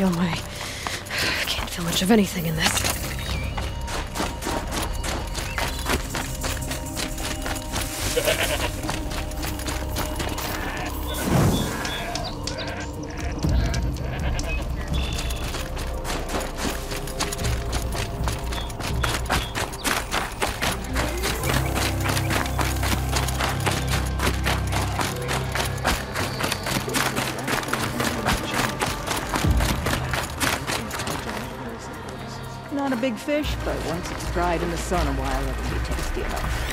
Feel my. Can't feel much of anything in this. Fish, but once it's dried in the sun a while, it'll be tasty enough.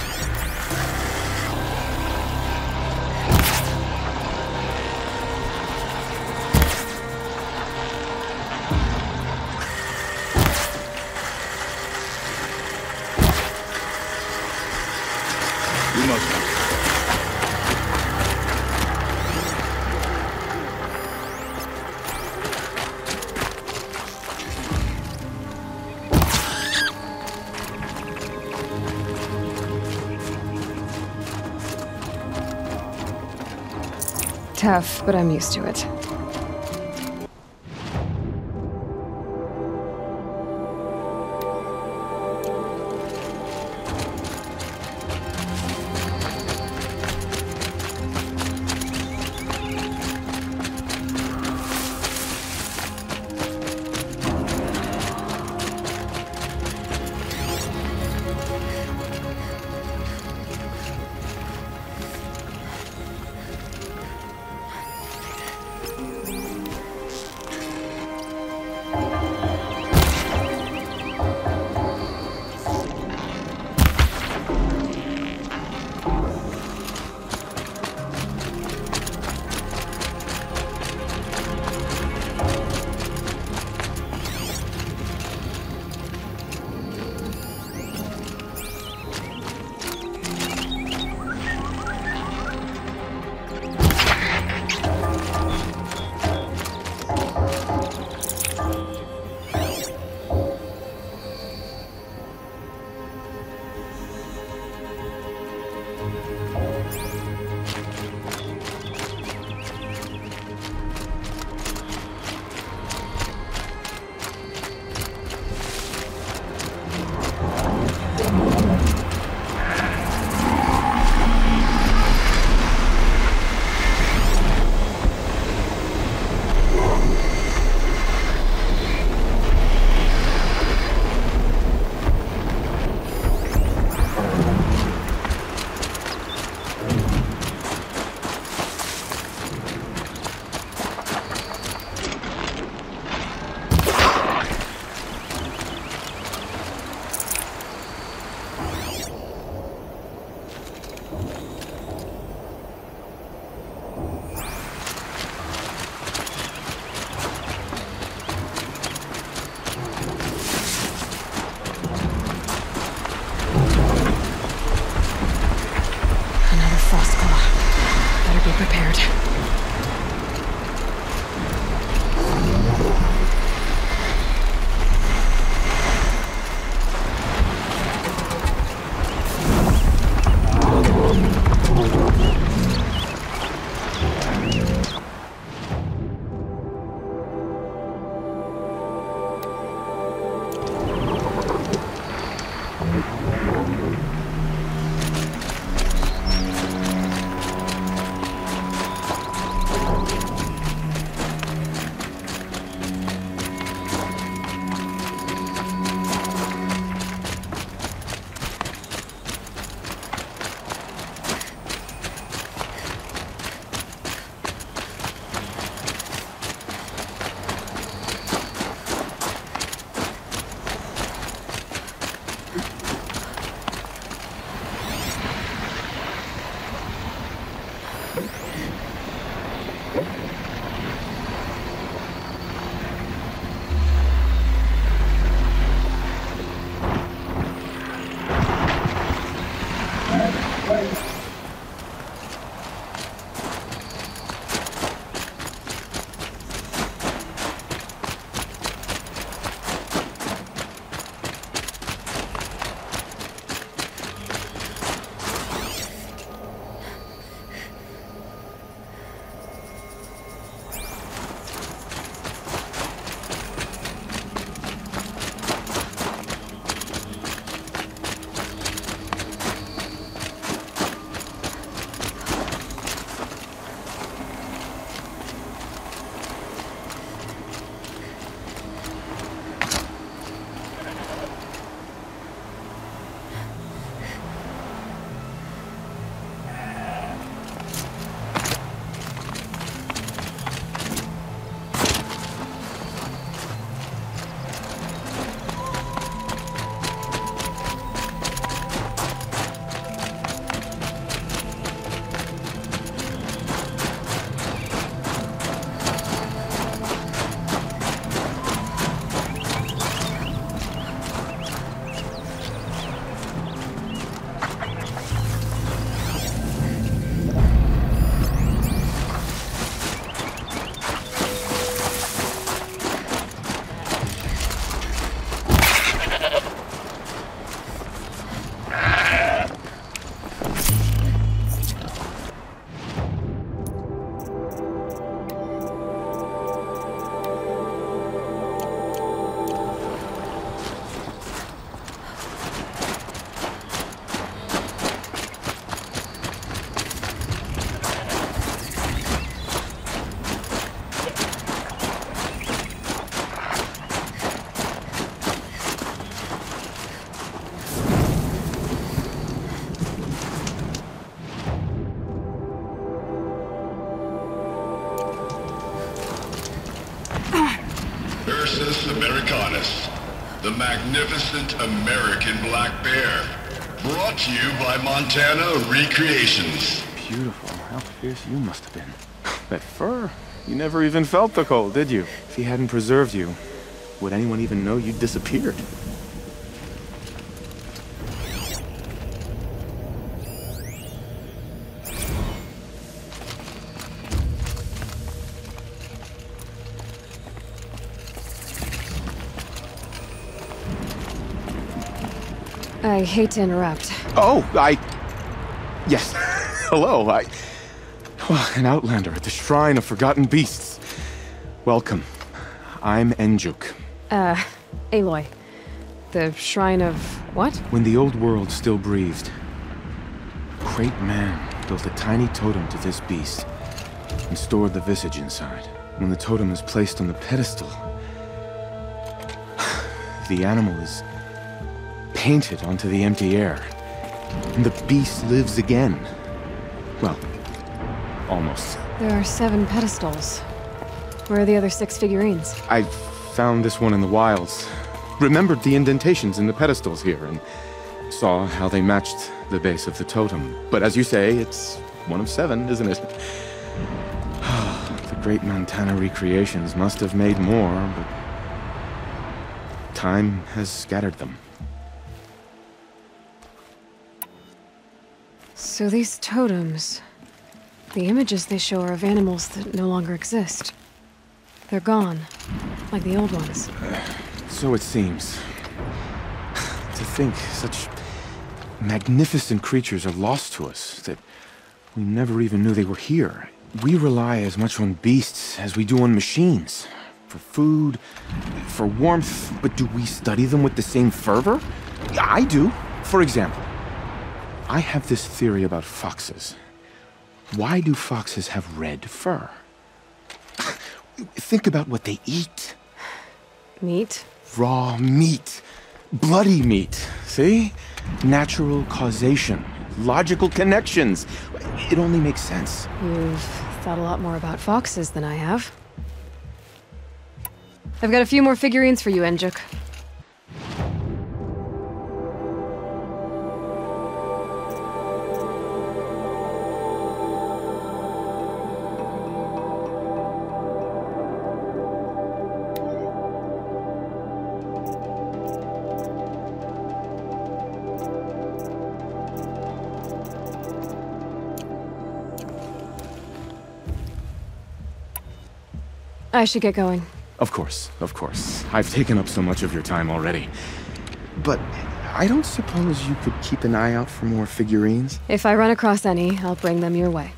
Tough, but I'm used to it. Magnificent American black bear. Brought to you by Montana Recreations. Beautiful. How fierce you must have been. That fur. You never even felt the cold, did you? If he hadn't preserved you, would anyone even know you disappeared? I hate to interrupt. Oh, I... Yes. Hello, I... Well, an outlander at the Shrine of Forgotten Beasts. Welcome. I'm Enjuk. Uh, Aloy. The Shrine of... what? When the old world still breathed, a great man built a tiny totem to this beast and stored the visage inside. When the totem is placed on the pedestal, the animal is painted onto the empty air, and the beast lives again. Well, almost. There are seven pedestals. Where are the other six figurines? I found this one in the wilds. Remembered the indentations in the pedestals here and saw how they matched the base of the totem. But as you say, it's one of seven, isn't it? the great Montana recreations must have made more, but time has scattered them. So these totems... The images they show are of animals that no longer exist. They're gone, like the old ones. So it seems. to think such magnificent creatures are lost to us, that we never even knew they were here. We rely as much on beasts as we do on machines. For food, for warmth, but do we study them with the same fervor? I do. For example, I have this theory about foxes. Why do foxes have red fur? Think about what they eat. Meat? Raw meat. Bloody meat. See? Natural causation. Logical connections. It only makes sense. You've thought a lot more about foxes than I have. I've got a few more figurines for you, Enjuk. I should get going. Of course, of course. I've taken up so much of your time already. But I don't suppose you could keep an eye out for more figurines? If I run across any, I'll bring them your way.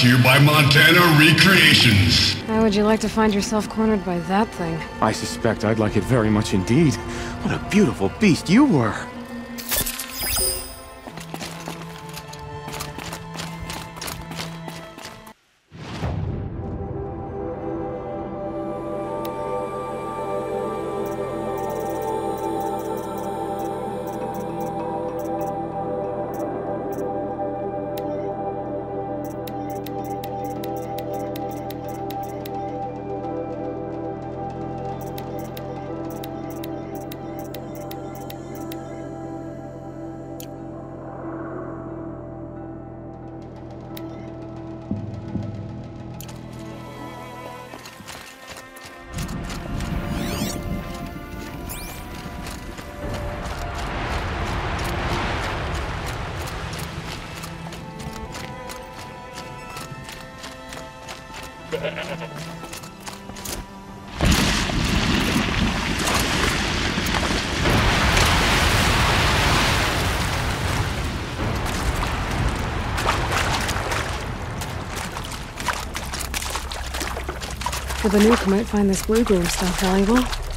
To you by Montana Recreations. How would you like to find yourself cornered by that thing? I suspect I'd like it very much indeed. What a beautiful beast you were! The Banuk might find this Bluegleam stuff valuable.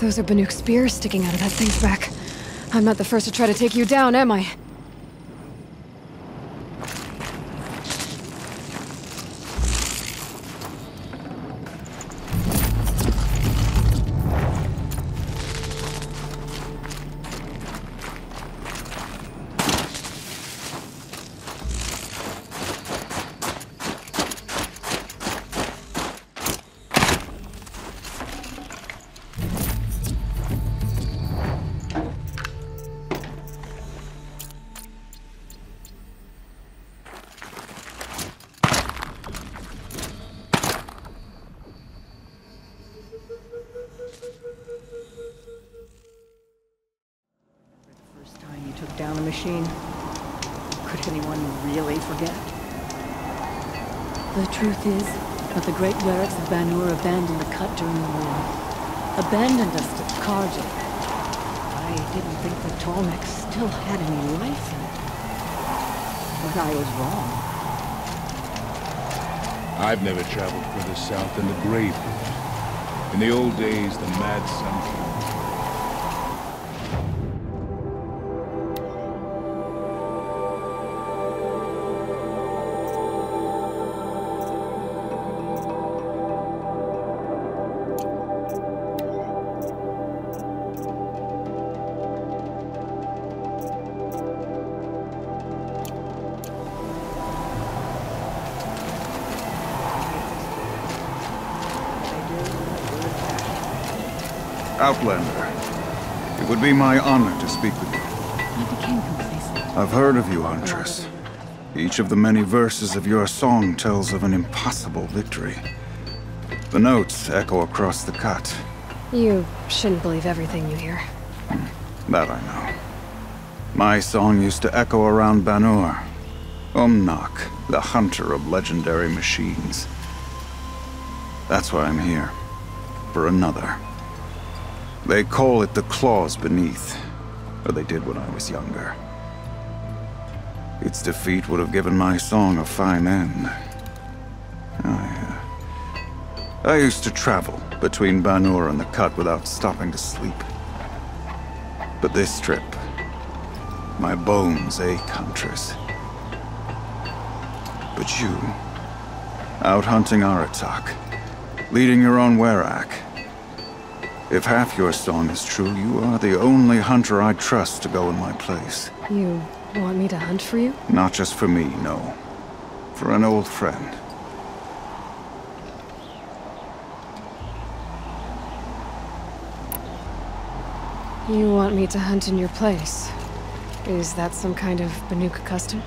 Those are Banuk spears sticking out of that thing's back. I'm not the first to try to take you down, am I? I've never traveled further south than the Grave. In the old days, the Mad Sun be my honor to speak with you. I became complacent. I've heard of you, Huntress. Each of the many verses of your song tells of an impossible victory. The notes echo across the cut. You shouldn't believe everything you hear. Hmm, that I know. My song used to echo around Ban-Ur. Umnak, the hunter of legendary machines. That's why I'm here. For another. They call it the claws beneath. Or they did when I was younger. Its defeat would have given my song a fine end. I, uh, I used to travel between Ban-Ur and the Cut without stopping to sleep. But this trip, my bones ache, Huntress. But you, out hunting Aratak, leading your own Werak. If half your song is true, you are the only hunter I trust to go in my place. You want me to hunt for you? Not just for me, no. For an old friend. You want me to hunt in your place? Is that some kind of Banuka custom?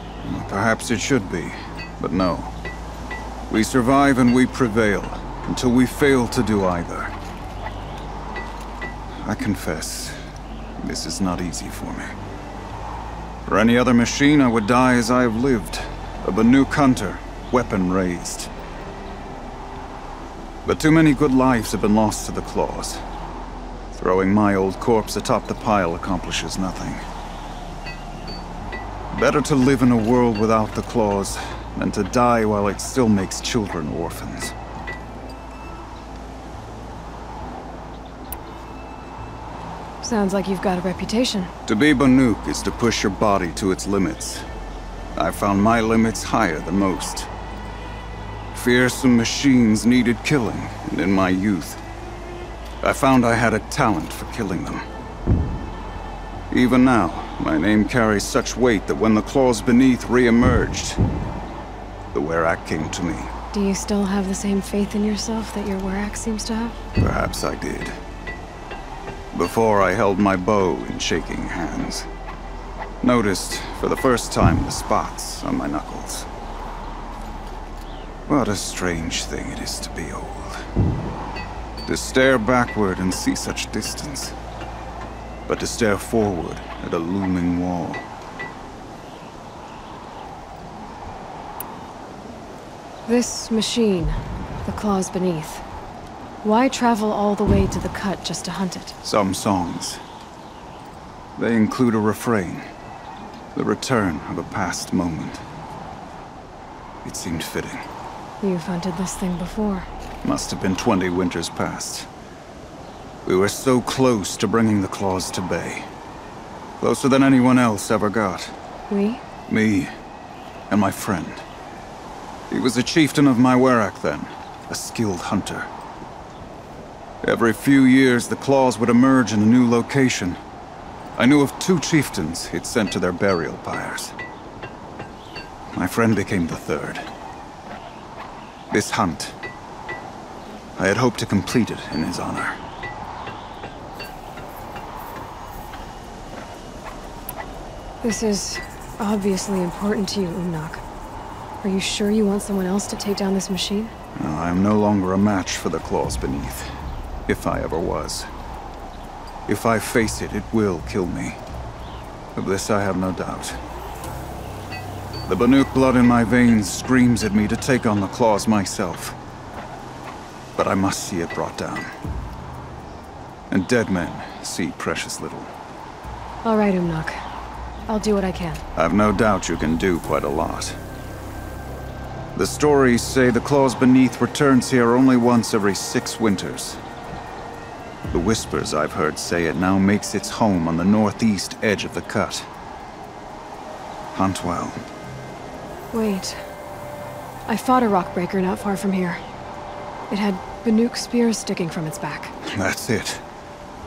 Perhaps it should be, but no. We survive and we prevail, until we fail to do either. I confess, this is not easy for me. For any other machine, I would die as I have lived. Of a Banuk hunter, weapon raised. But too many good lives have been lost to the claws. Throwing my old corpse atop the pile accomplishes nothing. Better to live in a world without the claws than to die while it still makes children orphans. Sounds like you've got a reputation. To be Banuk is to push your body to its limits. I found my limits higher than most. Fearsome machines needed killing, and in my youth, I found I had a talent for killing them. Even now, my name carries such weight that when the claws beneath re-emerged, the Werak came to me. Do you still have the same faith in yourself that your Werak seems to have? Perhaps I did. Before I held my bow in shaking hands. Noticed, for the first time, the spots on my knuckles. What a strange thing it is to be old. To stare backward and see such distance. But to stare forward at a looming wall. This machine, the claws beneath. Why travel all the way to the cut just to hunt it? Some songs. They include a refrain. The return of a past moment. It seemed fitting. You've hunted this thing before. Must have been 20 winters past. We were so close to bringing the claws to bay. Closer than anyone else ever got. We? Me and my friend. He was a chieftain of my Werak then, a skilled hunter. Every few years, the claws would emerge in a new location. I knew of two chieftains he'd sent to their burial pyres. My friend became the third. This hunt, I had hoped to complete it in his honor. This is obviously important to you, Umnak. Are you sure you want someone else to take down this machine? No, I am no longer a match for the claws beneath. If I ever was. If I face it, it will kill me. Of this I have no doubt. The Banuk blood in my veins screams at me to take on the claws myself. But I must see it brought down. And dead men see precious little. All right, Umnak. I'll do what I can. I've no doubt you can do quite a lot. The stories say the claws beneath returns here only once every six winters. The whispers I've heard say it now makes its home on the northeast edge of the cut. Hunt well. Wait. I fought a rockbreaker not far from here. It had Banuk spears sticking from its back. That's it.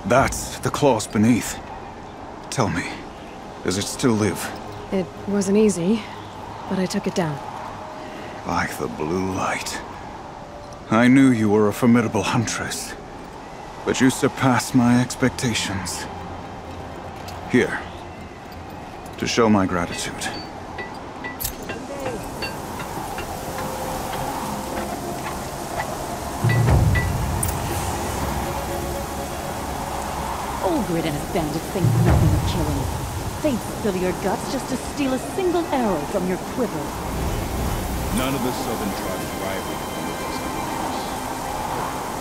That's the claws beneath. Tell me, does it still live? It wasn't easy, but I took it down. Like the blue light. I knew you were a formidable huntress, but you surpass my expectations. Here, to show my gratitude. Olgrid and his bandits think nothing of killing. They'd spill your guts just to steal a single arrow from your quiver. None of the southern tribes rival on the western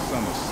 Some escaped.